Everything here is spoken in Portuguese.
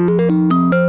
Música